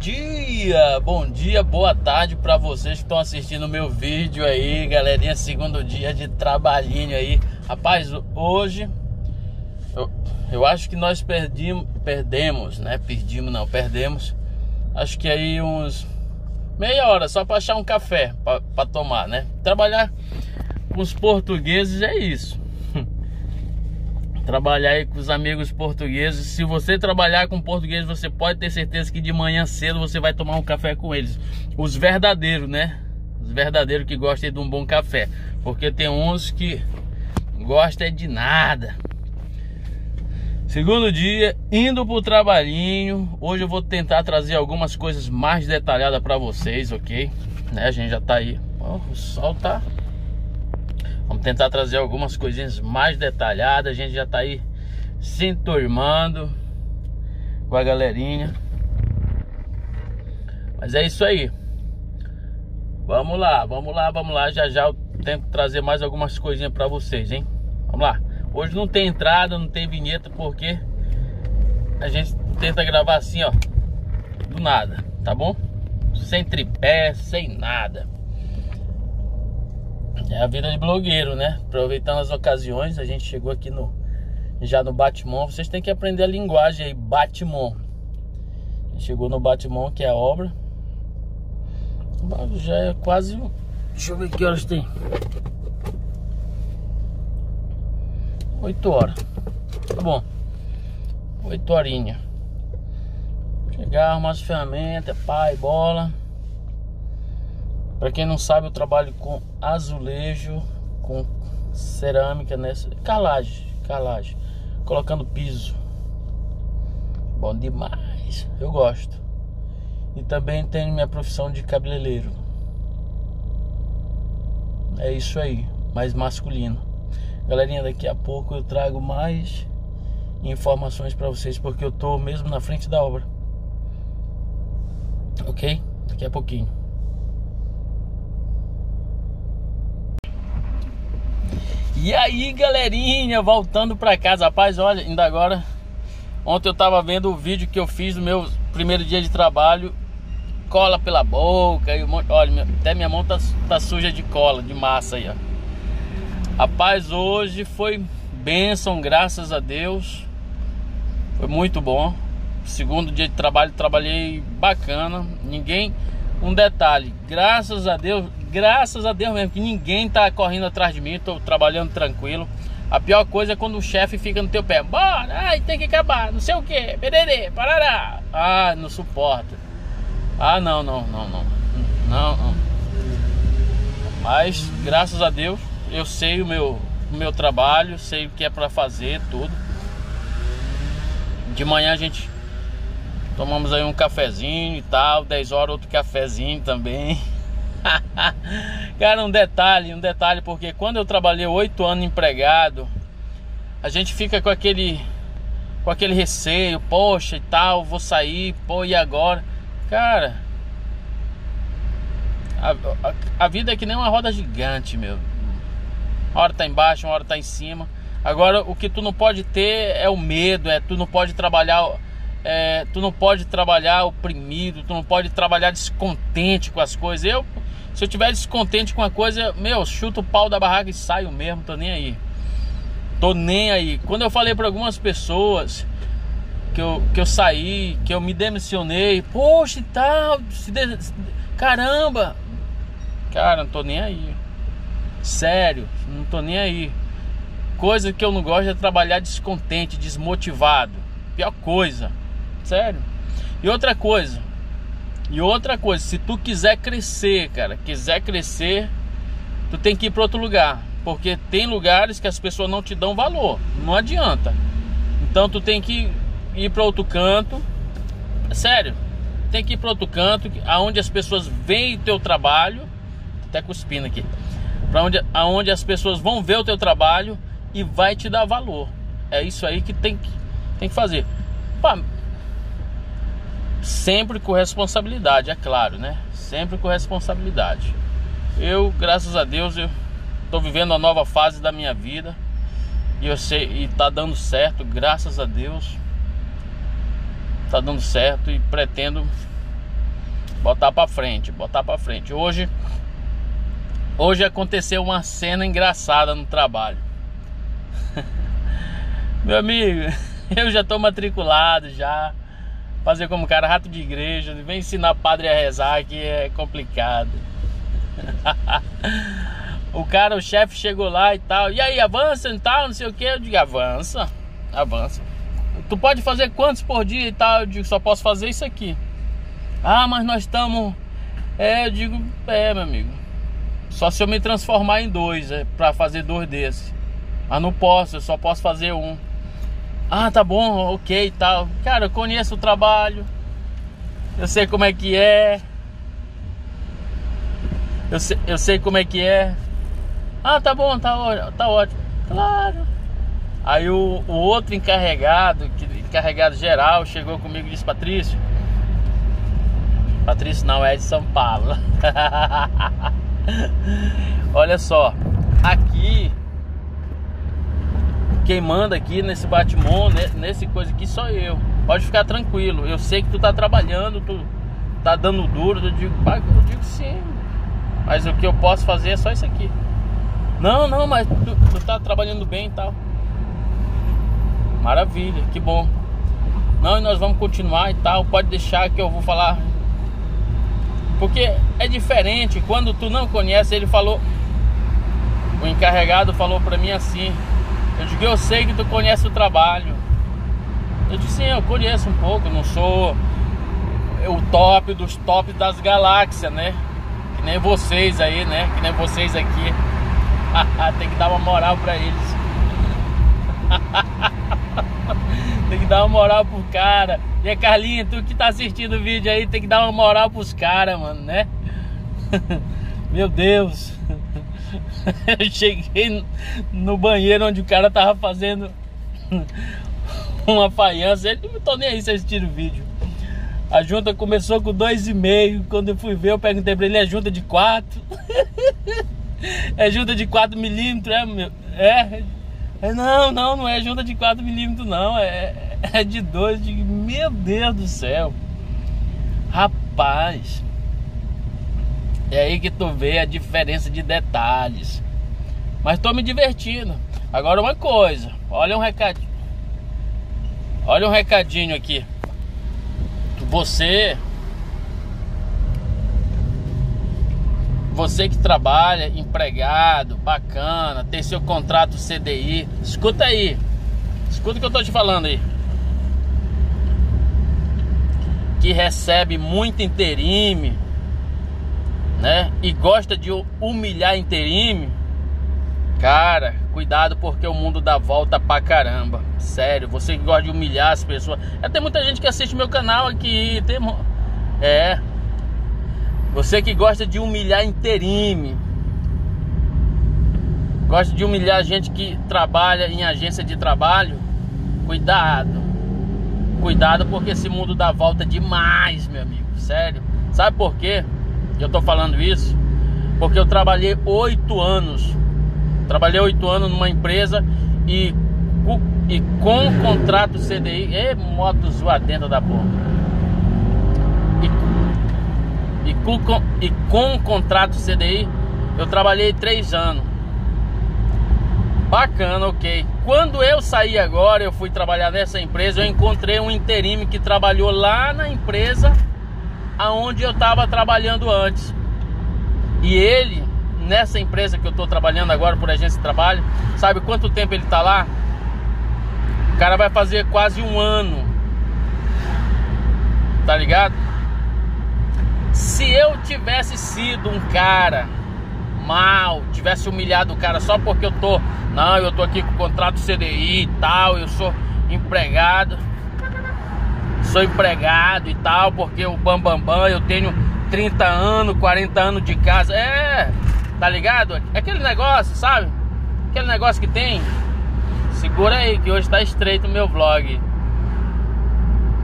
Dia, bom dia, boa tarde para vocês que estão assistindo o meu vídeo aí, galerinha. Segundo dia de trabalhinho aí, rapaz. Hoje eu, eu acho que nós perdimos, perdemos, né? Perdimos, não, perdemos. Acho que aí uns meia hora só para achar um café para tomar, né? Trabalhar com os portugueses é isso trabalhar aí com os amigos portugueses. Se você trabalhar com português, você pode ter certeza que de manhã cedo você vai tomar um café com eles. Os verdadeiros, né? Os verdadeiros que gostam de um bom café. Porque tem uns que gostam de nada. Segundo dia, indo pro trabalhinho. Hoje eu vou tentar trazer algumas coisas mais detalhadas para vocês, ok? Né? A gente já tá aí. Oh, o sol tá Vamos tentar trazer algumas coisinhas mais detalhadas. A gente já tá aí se enturmando com a galerinha. Mas é isso aí. Vamos lá, vamos lá, vamos lá. Já já eu tento trazer mais algumas coisinhas para vocês, hein? Vamos lá. Hoje não tem entrada, não tem vinheta porque a gente tenta gravar assim, ó, do nada, tá bom? Sem tripé, sem nada. É a vida de blogueiro, né? Aproveitando as ocasiões, a gente chegou aqui no já no Batmon. Vocês têm que aprender a linguagem aí, Batmon. Chegou no Batmon, que é a obra. Já é quase. Deixa eu ver que horas tem. 8 horas. Tá bom. 8 horinhas. Chegar, arrumar as ferramentas, pai, bola. Para quem não sabe, eu trabalho com azulejo, com cerâmica, nessa calagem, calagem, colocando piso. Bom demais, eu gosto. E também tenho minha profissão de cabeleireiro. É isso aí, mais masculino. Galerinha, daqui a pouco eu trago mais informações para vocês porque eu tô mesmo na frente da obra. OK? Daqui a pouquinho. E aí, galerinha, voltando pra casa, rapaz, olha, ainda agora Ontem eu tava vendo o vídeo que eu fiz no meu primeiro dia de trabalho Cola pela boca e Olha, até minha mão tá, tá suja de cola, de massa aí, ó. Rapaz, hoje foi bênção, graças a Deus Foi muito bom. Segundo dia de trabalho, trabalhei bacana Ninguém... Um detalhe, graças a Deus graças a Deus mesmo, que ninguém tá correndo atrás de mim, tô trabalhando tranquilo. A pior coisa é quando o chefe fica no teu pé. Bora, ai, tem que acabar, não sei o que, pererê, parará. Ah, não suporta. Ah, não, não, não, não. Não, não. Mas, graças a Deus, eu sei o meu, o meu trabalho, sei o que é para fazer, tudo. De manhã a gente tomamos aí um cafezinho e tal, 10 horas outro cafezinho também. Cara, um detalhe, um detalhe, porque quando eu trabalhei oito anos empregado, a gente fica com aquele com aquele receio, poxa e tal, vou sair, pô, e agora? Cara, a, a, a vida é que nem uma roda gigante, meu. Uma hora tá embaixo, uma hora tá em cima. Agora, o que tu não pode ter é o medo, é tu não pode trabalhar é, tu não pode trabalhar oprimido, tu não pode trabalhar descontente com as coisas. Eu se eu tiver descontente com a coisa, meu, chuto o pau da barraca e saio mesmo, tô nem aí. Tô nem aí. Quando eu falei para algumas pessoas que eu, que eu saí, que eu me demissionei, poxa e tal, de... caramba, cara, não tô nem aí. Sério, não tô nem aí. Coisa que eu não gosto é trabalhar descontente, desmotivado. Pior coisa. Sério. E outra coisa, e outra coisa, se tu quiser crescer, cara, quiser crescer, tu tem que ir para outro lugar, porque tem lugares que as pessoas não te dão valor, não adianta. Então tu tem que ir para outro canto. Sério, tem que ir para outro canto, aonde as pessoas veem teu trabalho, até cuspindo aqui. Para onde aonde as pessoas vão ver o teu trabalho e vai te dar valor. É isso aí que tem que tem que fazer. Pá, Sempre com responsabilidade, é claro, né? Sempre com responsabilidade. Eu, graças a Deus, eu tô vivendo uma nova fase da minha vida. E eu sei, e tá dando certo, graças a Deus. tá dando certo e pretendo botar para frente, botar para frente. Hoje hoje aconteceu uma cena engraçada no trabalho. Meu amigo, eu já tô matriculado já. Fazer como cara rato de igreja, vem ensinar padre a rezar que é complicado. o cara, o chefe chegou lá e tal. E aí, avança e tal, não sei o que. Eu digo, avança, avança. Tu pode fazer quantos por dia e tal? Eu digo, só posso fazer isso aqui. Ah, mas nós estamos. É, eu digo, é, meu amigo. Só se eu me transformar em dois, é, pra fazer dois desses. Mas não posso, eu só posso fazer um. Ah, tá bom, ok e tal. Cara, eu conheço o trabalho. Eu sei como é que é. Eu sei, eu sei como é que é. Ah, tá bom, tá, tá ótimo. Claro. Aí o, o outro encarregado, que, encarregado geral, chegou comigo e disse, Patrício. Patrício não é de São Paulo. Olha só, aqui quem manda aqui nesse Batmon, nesse coisa aqui sou eu. Pode ficar tranquilo. Eu sei que tu tá trabalhando, tu tá dando duro. Eu digo, eu digo sim. Mas o que eu posso fazer é só isso aqui. Não, não, mas tu, tu tá trabalhando bem e tal. Maravilha, que bom. Não, e nós vamos continuar e tal. Pode deixar que eu vou falar. Porque é diferente quando tu não conhece. Ele falou. O encarregado falou pra mim assim: Eu digo, eu sei que tu conhece o trabalho. Eu disse, sim, eu conheço um pouco. Não sou o top dos tops das galáxias, né? Que nem vocês aí, né? Que nem vocês aqui. Tem que dar uma moral pra eles. tem que dar uma moral pro cara. E aí, Carlinha, tu que tá assistindo o vídeo aí, tem que dar uma moral pros caras, mano, né? Meu Deus. Eu cheguei no banheiro onde o cara tava fazendo uma faiança. Ele não tô nem aí se assistir o vídeo. A junta começou com dois e meio. Quando eu fui ver, eu perguntei pra ele: é junta de 4? é junta de 4 milímetros? É, meu? É. é. Não, não, não é junta de 4 milímetros, não. É, é de 2. De... Meu Deus do céu. Rapaz. É aí que tu vê a diferença de detalhes. Mas tô me divertindo. Agora uma coisa, olha um recadinho. Olha um recadinho aqui. Você Você que trabalha, empregado, bacana, tem seu contrato CDI, escuta aí. Escuta o que eu tô te falando aí. Que recebe muito interime, né? E gosta de humilhar interime. Cara, cuidado porque o mundo dá volta pra caramba. Sério, você que gosta de humilhar as pessoas. É, tem muita gente que assiste meu canal aqui. Tem... É, você que gosta de humilhar interime, gosta de humilhar gente que trabalha em agência de trabalho, cuidado. Cuidado porque esse mundo dá volta demais, meu amigo. Sério. Sabe por quê? Eu tô falando isso? Porque eu trabalhei oito anos. Trabalhei oito anos numa empresa e, e com contrato CDI. É moto zoadenta da porra e com, e com o contrato CDI eu trabalhei três anos. Bacana, ok. Quando eu saí agora, eu fui trabalhar nessa empresa, eu encontrei um interime que trabalhou lá na empresa aonde eu estava trabalhando antes. E ele, nessa empresa que eu estou trabalhando agora por agência de trabalho, sabe quanto tempo ele está lá? O cara vai fazer quase um ano. Tá ligado? Se eu tivesse sido um cara mal, tivesse humilhado o cara só porque eu tô, não, eu tô aqui com contrato CDI e tal, eu sou empregado, sou empregado e tal, porque o bambambam, bam, bam, eu tenho 30 anos, 40 anos de casa, é, tá ligado? É aquele negócio, sabe? Aquele negócio que tem. Segura aí que hoje tá estreito o meu vlog.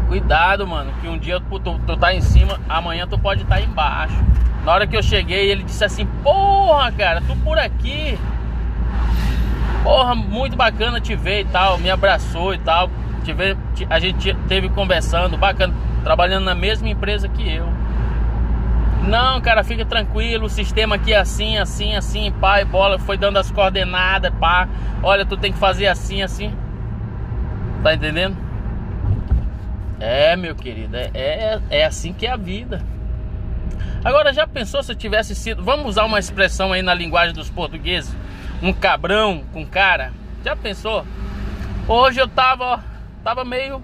Cuidado, mano, que um dia tu, tu, tu tá em cima, amanhã tu pode estar tá embaixo. Na hora que eu cheguei, ele disse assim: Porra, cara, tu por aqui. Porra, muito bacana te ver e tal. Me abraçou e tal. Tive, a gente teve conversando, bacana, trabalhando na mesma empresa que eu. Não, cara, fica tranquilo, o sistema aqui é assim, assim, assim, pai, bola, foi dando as coordenadas, pá. Olha, tu tem que fazer assim, assim. Tá entendendo? É, meu querido, é, é, é assim que é a vida. Agora, já pensou se eu tivesse sido, vamos usar uma expressão aí na linguagem dos portugueses, um cabrão com cara? Já pensou? Hoje eu tava, tava meio,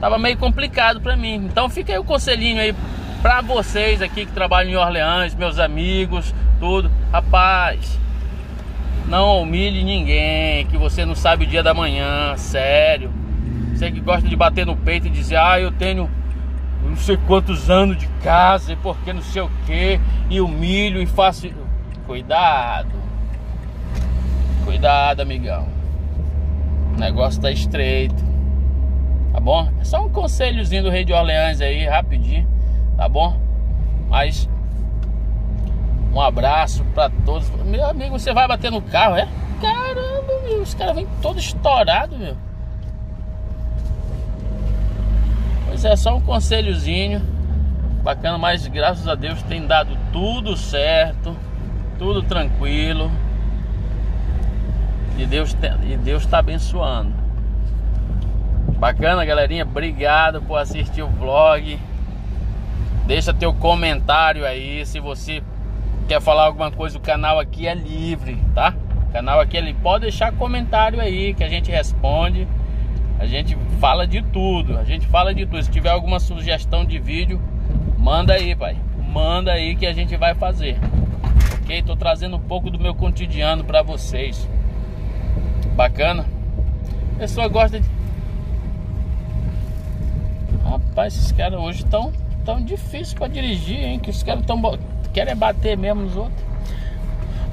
tava meio complicado para mim. Então fica aí o conselhinho aí para vocês aqui que trabalham em Orleans, meus amigos, tudo. Rapaz, não humilhe ninguém, que você não sabe o dia da manhã, sério. Você que gosta de bater no peito e dizer, ah, eu tenho não sei quantos anos de casa e porque não sei o que, e humilho e faço. Cuidado. Cuidado, amigão. O negócio tá estreito. Tá bom? É só um conselhozinho do Rei de Orleans aí, rapidinho tá bom? Mas um abraço para todos. Meu amigo, você vai bater no carro, é? Caramba, meu, os caras vêm todo estourado, meu. Pois é, só um conselhozinho bacana, mas graças a Deus tem dado tudo certo, tudo tranquilo. E Deus, e Deus está abençoando. Bacana, galerinha. Obrigado por assistir o vlog. Deixa teu comentário aí se você quer falar alguma coisa. O canal aqui é livre, tá? O canal aqui é livre. Pode deixar comentário aí que a gente responde. A gente fala de tudo. A gente fala de tudo. Se tiver alguma sugestão de vídeo, manda aí, pai. Manda aí que a gente vai fazer. Ok? Tô trazendo um pouco do meu cotidiano para vocês. Bacana? A pessoa gosta de. Rapaz, esses caras hoje estão tão difícil para dirigir, hein? Que os caras tão querem bater mesmo nos outros.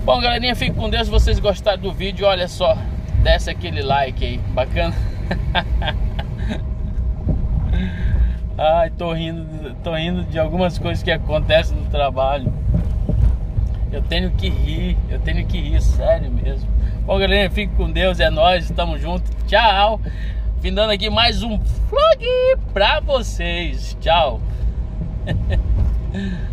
Bom, galerinha, fique com Deus. Se vocês gostaram do vídeo, olha só, desce aquele like aí, bacana. Ai, tô rindo, tô rindo de algumas coisas que acontecem no trabalho. Eu tenho que rir, eu tenho que rir, sério mesmo. Bom, galerinha, fique com Deus, é nós, estamos juntos. Tchau. Findando aqui mais um vlog pra vocês. Tchau.